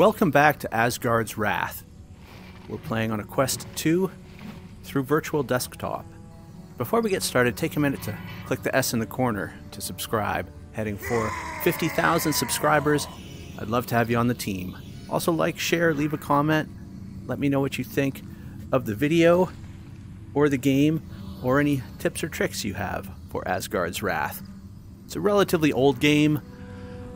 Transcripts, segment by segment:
Welcome back to Asgard's Wrath. We're playing on a Quest 2 through Virtual Desktop. Before we get started, take a minute to click the S in the corner to subscribe. Heading for 50,000 subscribers. I'd love to have you on the team. Also, like, share, leave a comment. Let me know what you think of the video or the game or any tips or tricks you have for Asgard's Wrath. It's a relatively old game.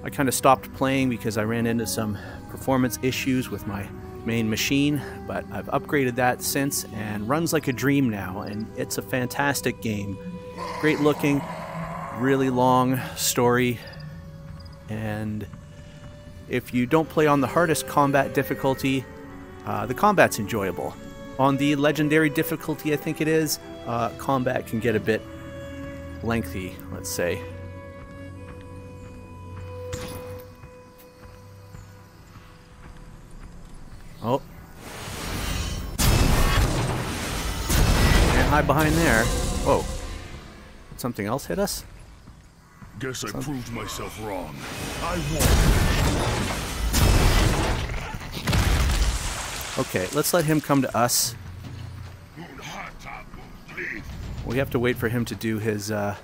I kind of stopped playing because I ran into some performance issues with my main machine, but I've upgraded that since and runs like a dream now, and it's a fantastic game. Great looking, really long story, and if you don't play on the hardest combat difficulty, uh, the combat's enjoyable. On the legendary difficulty, I think it is, uh, combat can get a bit lengthy, let's say. Behind there. Whoa. Did something else hit us? Guess I proved myself wrong. I won. Okay, let's let him come to us. We have to wait for him to do his, uh...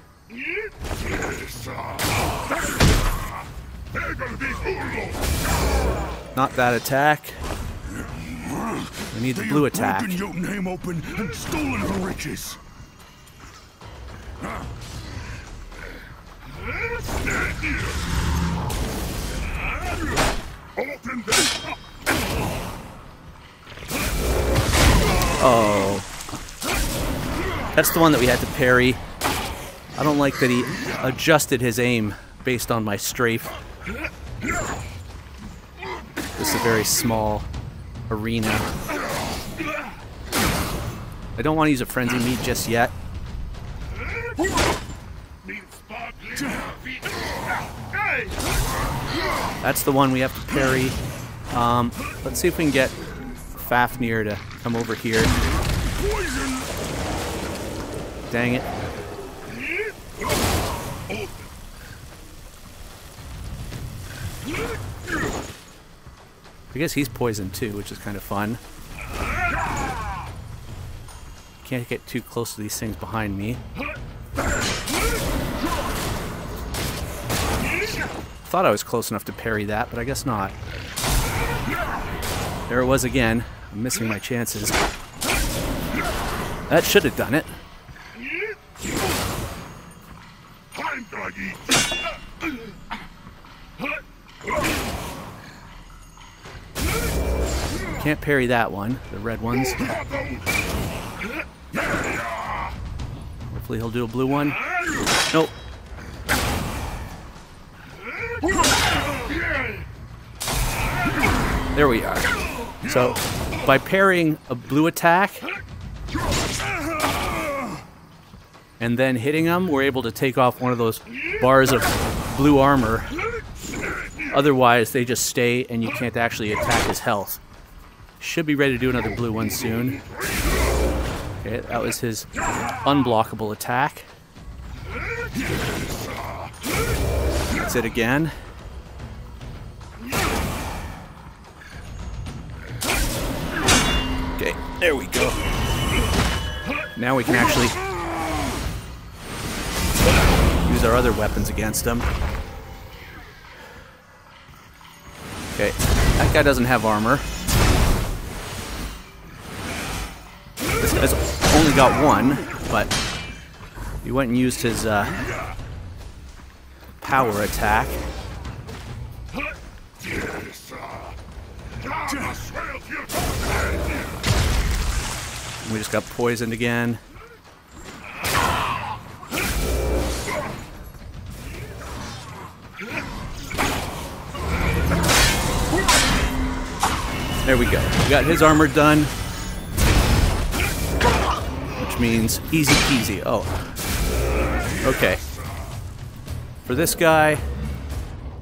Not that attack. We need the blue attack. Your name open and stolen her riches. Oh. That's the one that we had to parry. I don't like that he adjusted his aim based on my strafe. This is a very small arena. I don't want to use a frenzy meat just yet. That's the one we have to parry. Um, let's see if we can get Fafnir to come over here. Dang it. I guess he's poisoned too, which is kind of fun. Can't get too close to these things behind me. Thought I was close enough to parry that, but I guess not. There it was again. I'm missing my chances. That should have done it. Can't parry that one, the red ones. Hopefully he'll do a blue one. Nope. There we are. So, by parrying a blue attack and then hitting them, we're able to take off one of those bars of blue armor. Otherwise, they just stay and you can't actually attack his health. Should be ready to do another blue one soon. Okay, that was his unblockable attack. That's it again. Okay, there we go. Now we can actually use our other weapons against him. Okay, that guy doesn't have armor. Guy's only got one, but he went and used his uh, power attack. We just got poisoned again. There we go. We got his armor done. Means easy peasy. Oh. Okay. For this guy,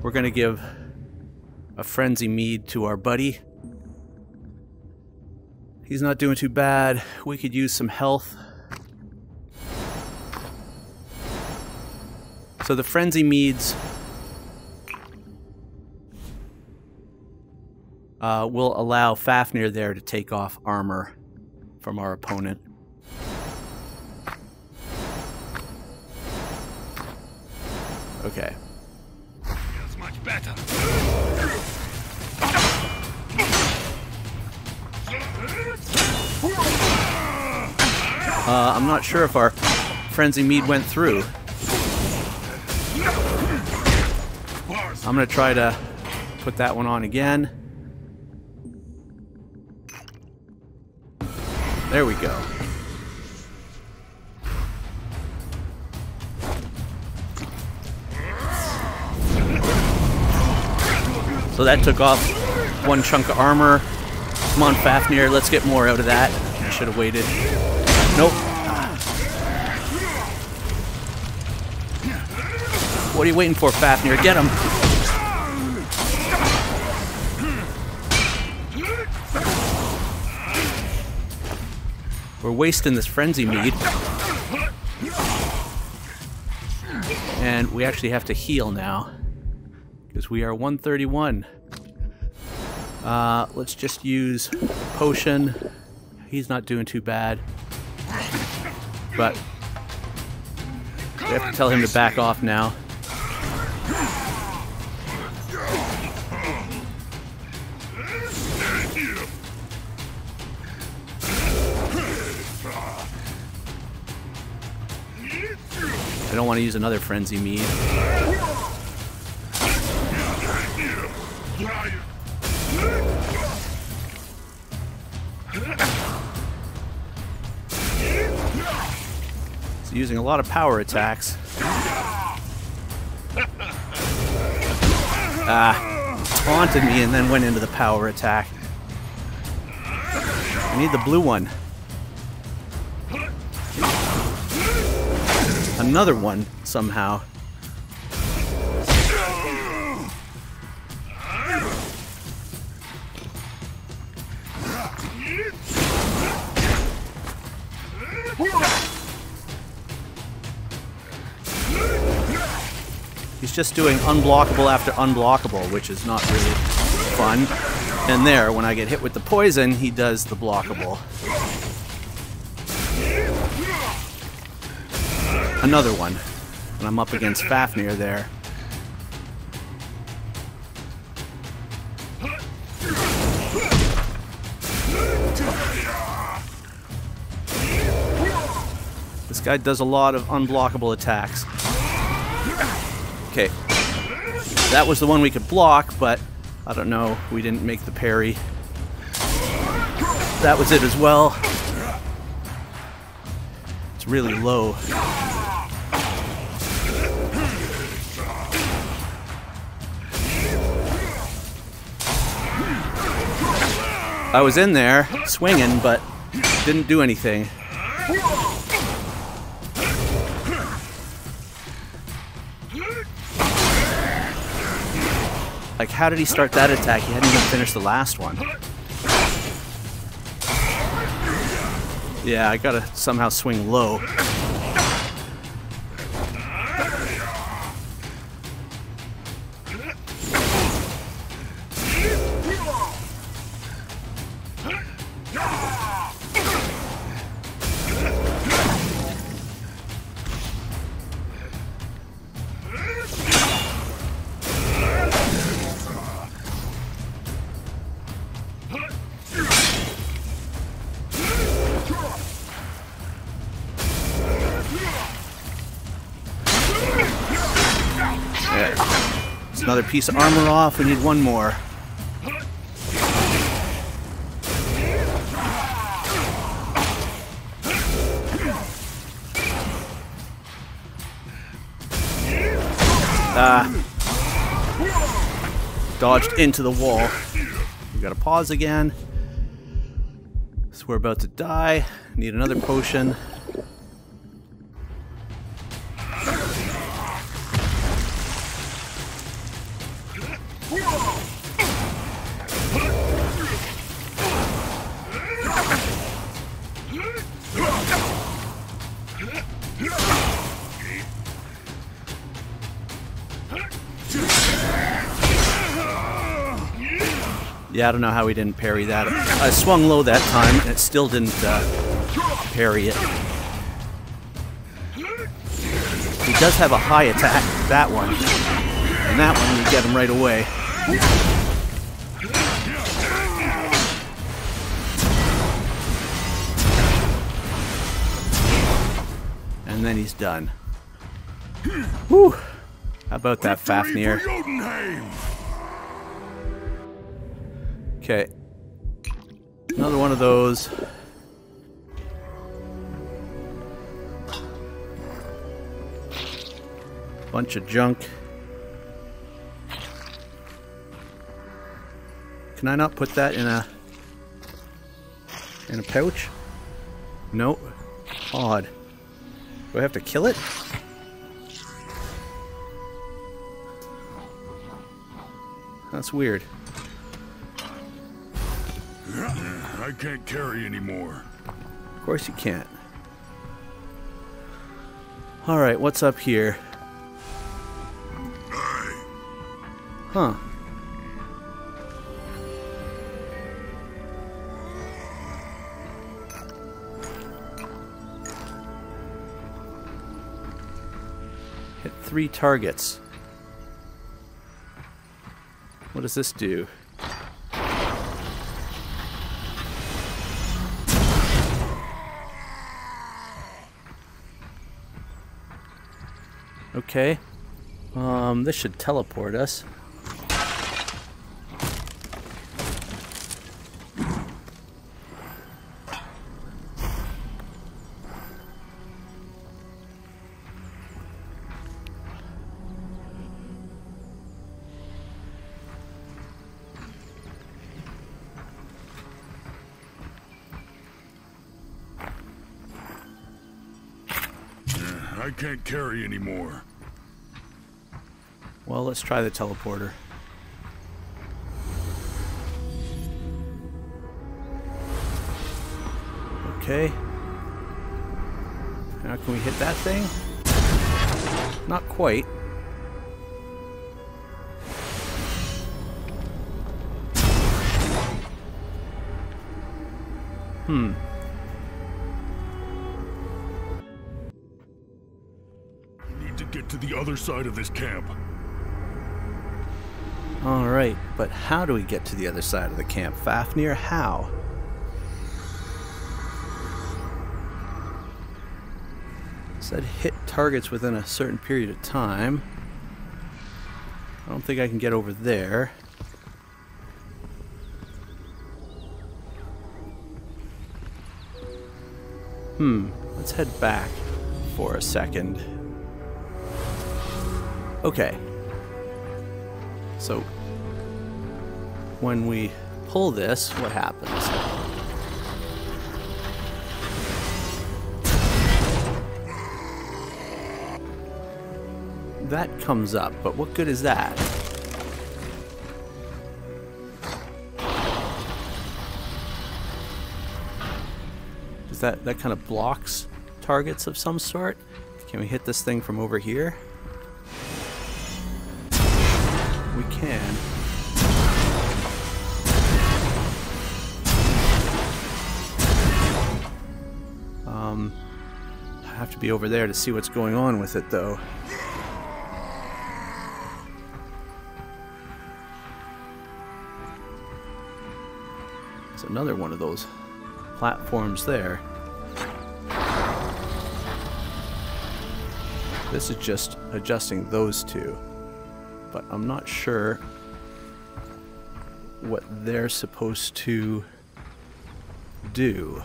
we're going to give a frenzy mead to our buddy. He's not doing too bad. We could use some health. So the frenzy meads uh, will allow Fafnir there to take off armor from our opponent. Okay. Feels much better. Uh, I'm not sure if our frenzy mead went through. I'm gonna try to put that one on again. There we go. So that took off one chunk of armor. Come on, Fafnir, let's get more out of that. I should have waited. Nope. What are you waiting for, Fafnir? Get him! We're wasting this frenzy mead. And we actually have to heal now. Because we are 131. Uh, let's just use potion. He's not doing too bad. But we have to tell him to back off now. I don't want to use another frenzy mead. Lot of power attacks. Ah, taunted me and then went into the power attack. I need the blue one. Another one, somehow. Just doing unblockable after unblockable, which is not really fun. And there, when I get hit with the poison, he does the blockable. Another one. And I'm up against Fafnir there. This guy does a lot of unblockable attacks. Okay. That was the one we could block, but I don't know. We didn't make the parry. That was it as well. It's really low. I was in there swinging, but didn't do anything. Like, how did he start that attack? He hadn't even finished the last one. Yeah, I gotta somehow swing low. Piece of armor off. We need one more. Ah. Dodged into the wall. We gotta pause again. So we're about to die. Need another potion. I don't know how he didn't parry that. I swung low that time, and it still didn't uh, parry it. He does have a high attack, that one. And that one, you get him right away. And then he's done. Whew. How about that, Fafnir? Okay. Another one of those. Bunch of junk. Can I not put that in a in a pouch? Nope. Odd. Do I have to kill it? That's weird. I can't carry anymore. Of course you can't. Alright, what's up here? Huh. Hit three targets. What does this do? Okay. Um, this should teleport us. I can't carry anymore. Well, let's try the teleporter. Okay. Now can we hit that thing? Not quite. Hmm. We need to get to the other side of this camp. Alright, but how do we get to the other side of the camp, Fafnir? How? Said hit targets within a certain period of time. I don't think I can get over there. Hmm, let's head back for a second. Okay, so when we pull this, what happens? That comes up, but what good is that? Is that that kind of blocks targets of some sort? Can we hit this thing from over here? Can. Um, I have to be over there to see what's going on with it, though. It's another one of those platforms there. This is just adjusting those two but I'm not sure what they're supposed to do.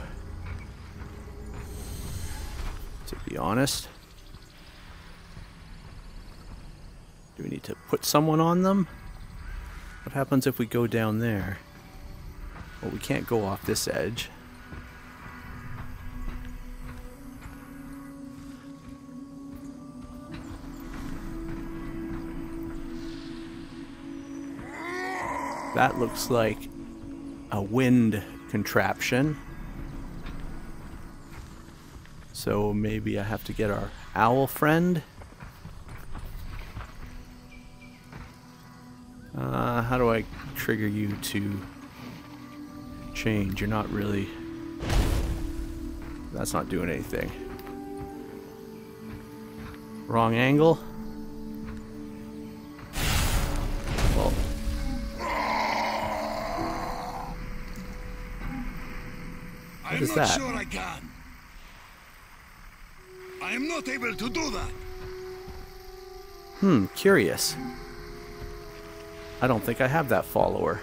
To be honest. Do we need to put someone on them? What happens if we go down there? Well, we can't go off this edge. That looks like a wind contraption. So maybe I have to get our owl friend. Uh, how do I trigger you to change. You're not really... That's not doing anything. Wrong angle. I'm is not that? sure I can. I am not able to do that. hmm, curious. I don't think I have that follower.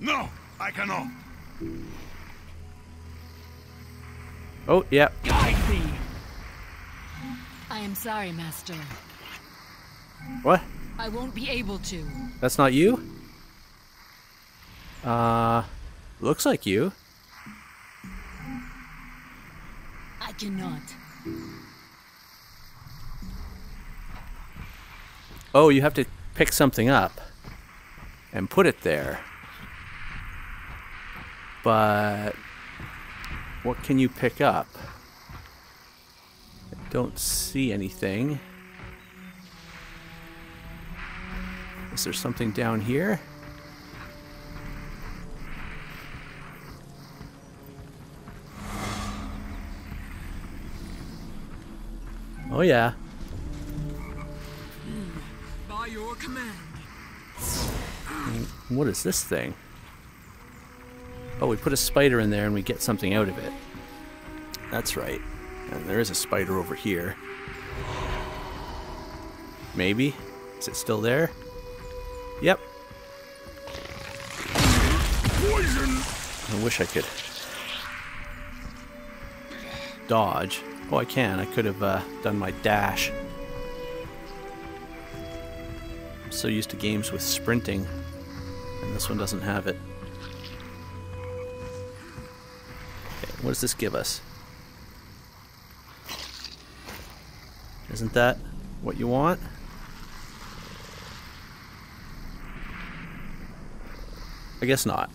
No, I cannot. Oh, yeah. Guide me! I am sorry, Master. What? I won't be able to. That's not you? Uh, looks like you. Cannot. Oh, you have to pick something up and put it there. But what can you pick up? I don't see anything. Is there something down here? Oh yeah. By your command. What is this thing? Oh, we put a spider in there and we get something out of it. That's right. And there is a spider over here. Maybe? Is it still there? Yep. Poison! I wish I could dodge. Oh, I can. I could have uh, done my dash. I'm so used to games with sprinting, and this one doesn't have it. Okay, what does this give us? Isn't that what you want? I guess not.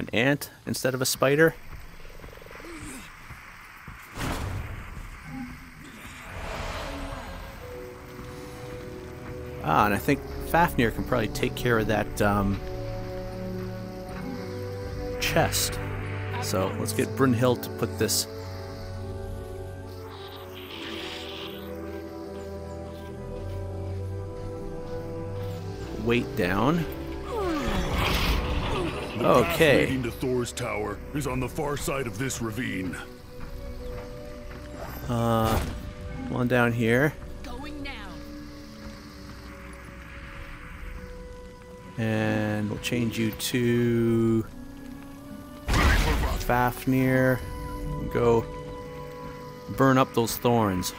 An ant instead of a spider? Ah, and I think Fafnir can probably take care of that um, chest. So let's get Brunhild to put this weight down. The path Okay. leading to Thor's tower is on the far side of this ravine. Uh, One down here. Going now. And we'll change you to Fafnir. Go burn up those thorns.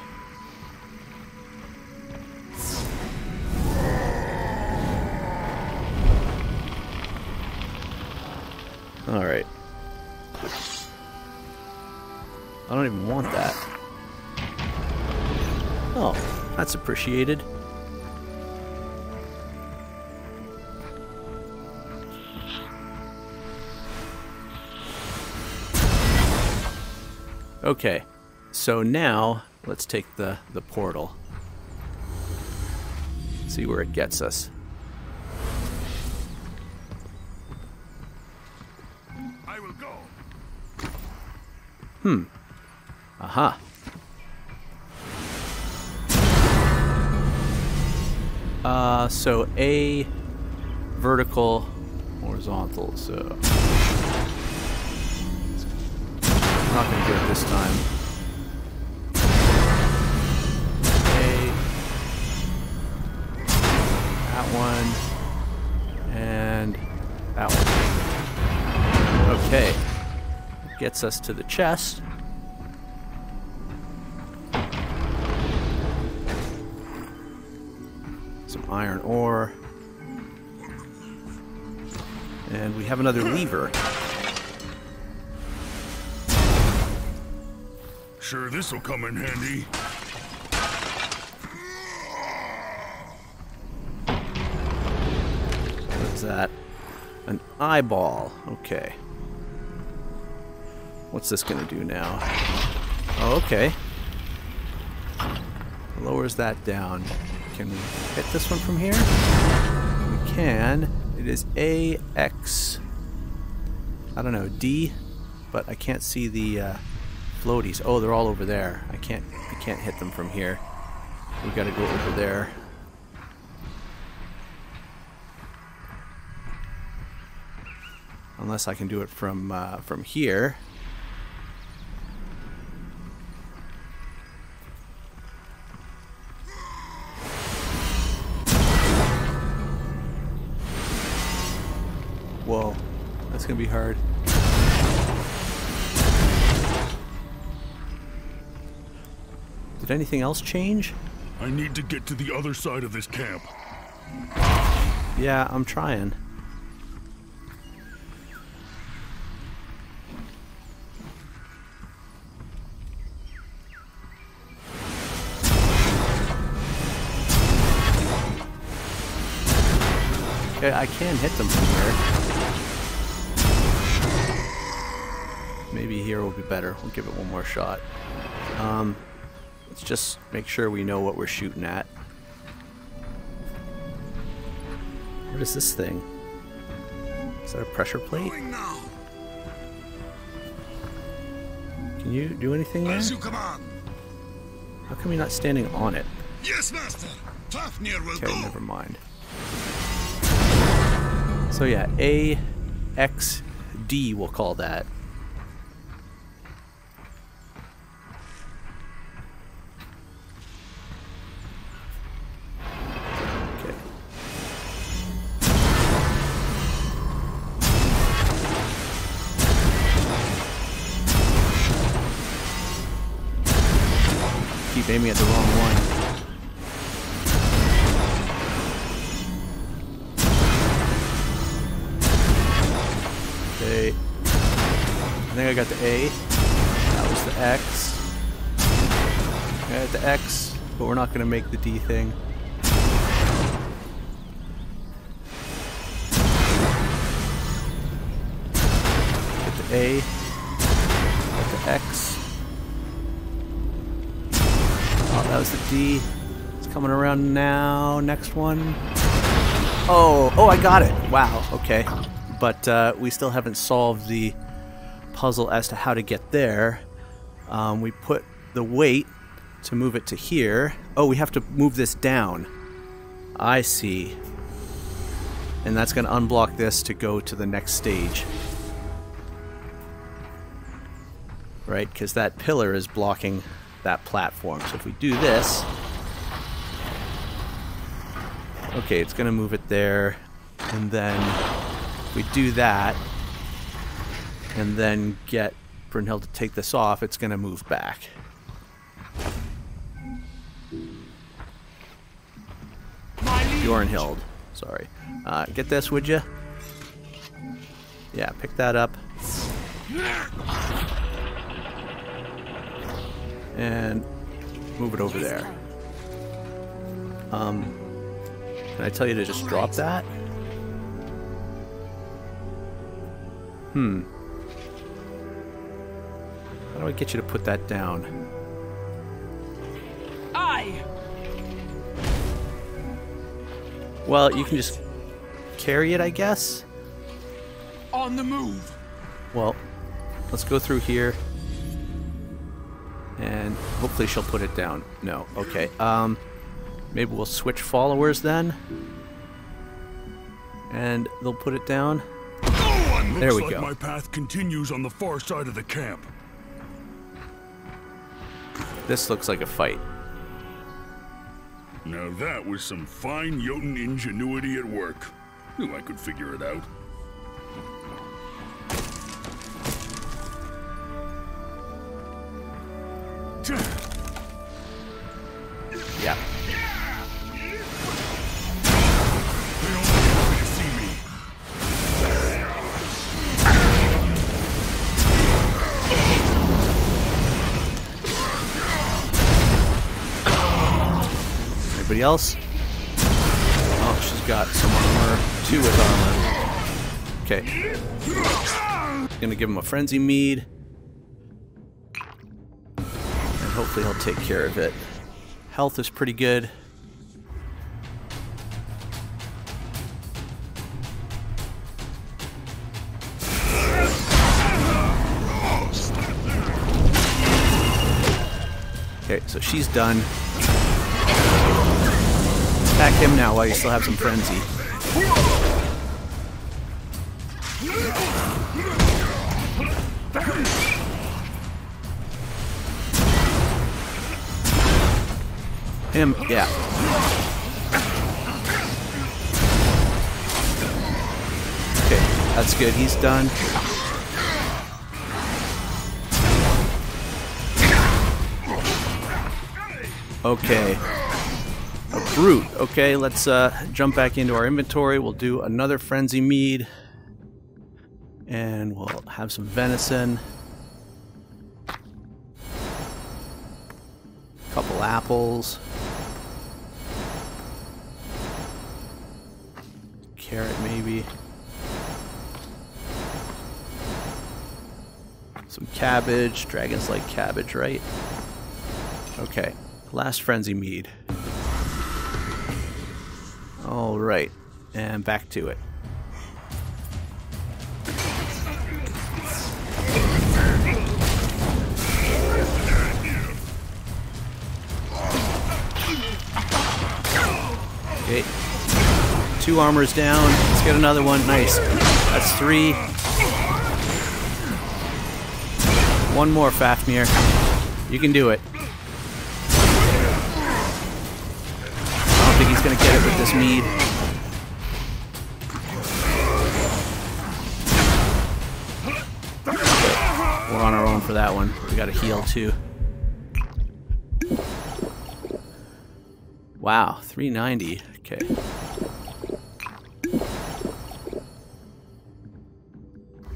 Want that. Oh, that's appreciated. Okay, so now let's take the, the portal. See where it gets us. I will go. Hmm. Aha. Uh, so A vertical, horizontal, so. I'm not gonna get it this time. A. That one. And that one. Okay. Gets us to the chest. Some iron ore. And we have another lever. Sure, this'll come in handy. What is that? An eyeball. Okay. What's this gonna do now? Oh, okay. Lowers that down. Can we hit this one from here? We can. It is A, X, I don't know, D, but I can't see the uh, floaties. Oh, they're all over there. I can't, I can't hit them from here. We gotta go over there. Unless I can do it from uh, from here. Hard. Did anything else change? I need to get to the other side of this camp. Yeah, I'm trying. I can hit them from here. Maybe here will be better. We'll give it one more shot. Um, let's just make sure we know what we're shooting at. What is this thing? Is that a pressure plate? Can you do anything there? as you command. How come you're not standing on it? Yes, master. Fafnir will Okay, go. never mind. So yeah, A, X, D we'll call that. Aiming at the wrong one. Okay. I think I got the A. That was the X. I got the X, but we're not going to make the D thing. Get the A. 50. It's coming around now. Next one. Oh, oh, I got it. Wow, okay. But uh, we still haven't solved the puzzle as to how to get there. Um, we put the weight to move it to here. Oh, we have to move this down. I see. And that's going to unblock this to go to the next stage. Right, because that pillar is blocking that platform. So if we do this... Okay, it's to move it there. And then we do that, and then get Brynhild to take this off, it's to move back. Bjornhild, sorry. Uh, get this, would you? Yeah, pick that up. And move it over there. Um, can I tell you to just drop that? Hmm. How do I get you to put that down? I Well, you can just carry it, I guess. on the move. Well, let's go through here. Hopefully she'll put it down. No, okay. Um, maybe we'll switch followers then. And they'll put it down. Looks There we like go. my path continues on the far side of the camp. This looks like a fight. Now that was some fine Jotun ingenuity at work. Knew I could figure it out. Yeah. Anybody else? Oh, she's got some armor. Two with armor. Okay. Gonna give him a frenzy mead. hopefully he'll take care of it. Health is pretty good. Okay, so she's done. Attack him now while you still have some frenzy. Him, yeah. Okay, that's good. He's done. Okay. A brute. Okay, let's uh, jump back into our inventory. We'll do another frenzy mead. And we'll have some venison. couple apples. Some cabbage. Dragons like cabbage, right? Okay. Last frenzy mead. All right. And back to it. Okay. Two armors down. Let's get another one. Nice. That's three. One more, Fafnir. You can do it. I don't think he's going to get it with this mead. We're on our own for that one. We got to heal too. Wow, 390. Okay.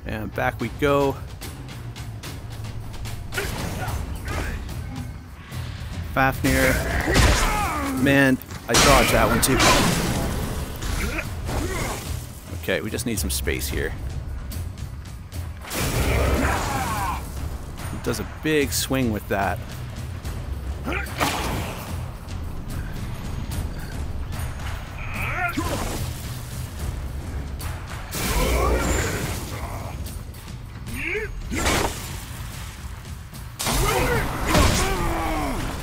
And back we go. Fafnir. Man, I dodged that one too. Okay, we just need some space here. He does a big swing with that.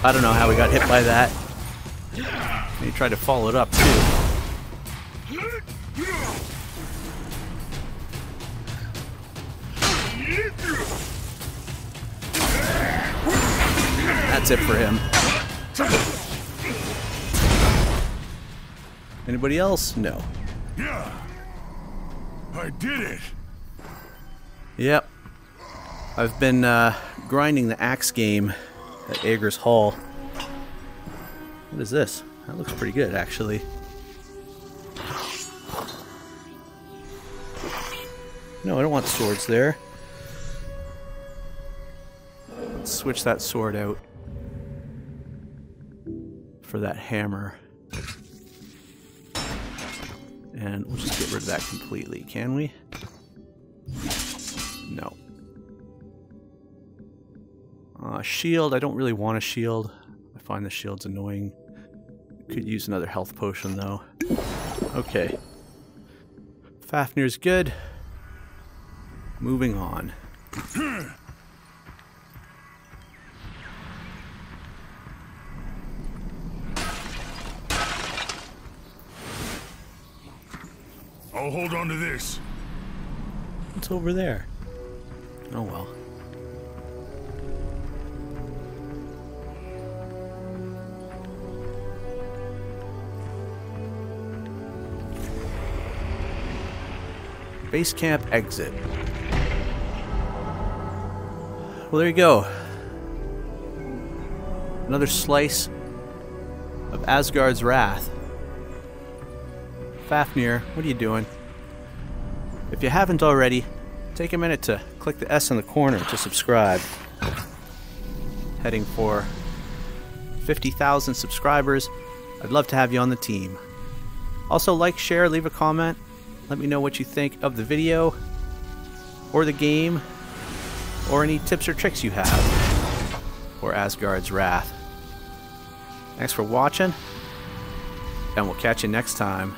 I don't know how we got hit by that. He tried to follow it up too. That's it for him. Anybody else? No. Yeah. I did it. Yep. I've been uh, grinding the axe game at Aegir's Hall. What is this? That looks pretty good, actually. No, I don't want swords there. Let's switch that sword out for that hammer. And we'll just get rid of that completely, can we? Uh, shield, I don't really want a shield. I find the shield's annoying. Could use another health potion though. Okay. Fafnir's good. Moving on. I'll hold on to this. What's over there? Oh well. Base camp exit. Well, there you go. Another slice of Asgard's wrath. Fafnir, what are you doing? If you haven't already, take a minute to click the S in the corner to subscribe. Heading for 50,000 subscribers. I'd love to have you on the team. Also, like, share, leave a comment. Let me know what you think of the video, or the game, or any tips or tricks you have for Asgard's Wrath. Thanks for watching, and we'll catch you next time.